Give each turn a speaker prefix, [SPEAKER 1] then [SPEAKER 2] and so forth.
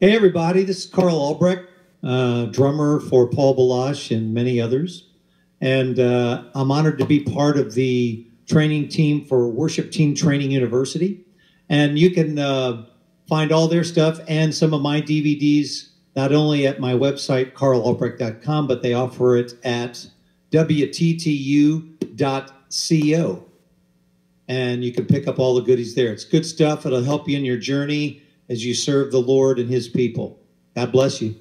[SPEAKER 1] Hey, everybody, this is Carl Albrecht, uh, drummer for Paul Baloche and many others. And uh, I'm honored to be part of the training team for Worship Team Training University. And you can uh, find all their stuff and some of my DVDs not only at my website, carlalbrecht.com, but they offer it at WTTU.co. And you can pick up all the goodies there. It's good stuff. It'll help you in your journey as you serve the Lord and His people. God bless you.